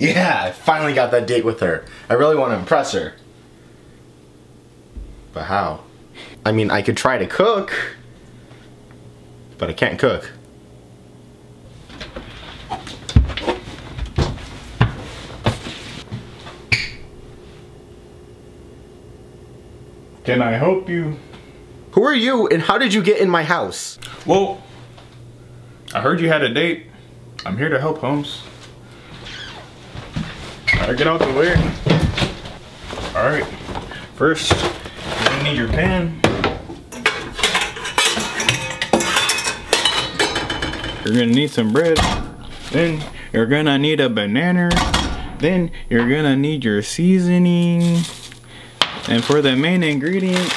Yeah, I finally got that date with her. I really want to impress her. But how? I mean, I could try to cook, but I can't cook. Can I help you? Who are you and how did you get in my house? Well, I heard you had a date. I'm here to help, Holmes. Get out the way. Alright, first, you're gonna need your pan. You're gonna need some bread. Then you're gonna need a banana. Then you're gonna need your seasoning. And for the main ingredient,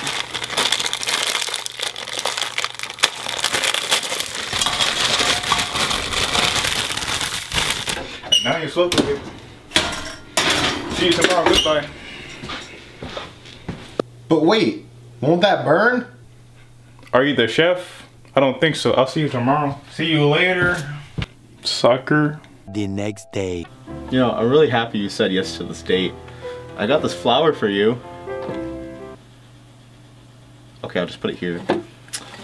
now you're slow cooking. See you tomorrow. Goodbye. But wait, won't that burn? Are you the chef? I don't think so. I'll see you tomorrow. See you later, sucker. The next day. You know, I'm really happy you said yes to this date. I got this flower for you. Okay, I'll just put it here.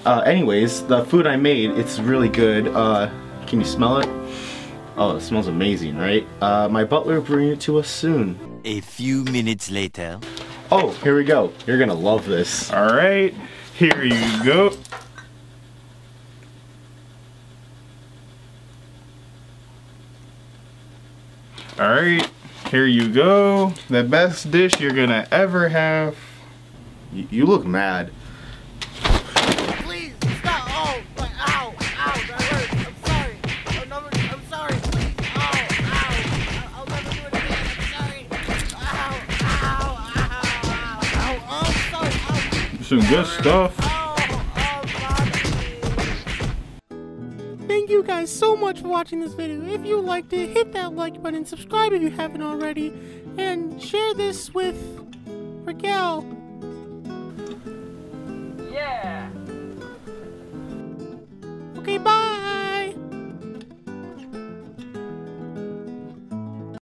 Uh, anyways, the food I made, it's really good. Uh, can you smell it? Oh, it smells amazing, right? Uh, my butler will bring it to us soon. A few minutes later. Oh, here we go. You're gonna love this. All right, here you go. All right, here you go. The best dish you're gonna ever have. Y- you look mad. Some good stuff. Thank you guys so much for watching this video. If you liked it, hit that like button, subscribe if you haven't already, and share this with Raquel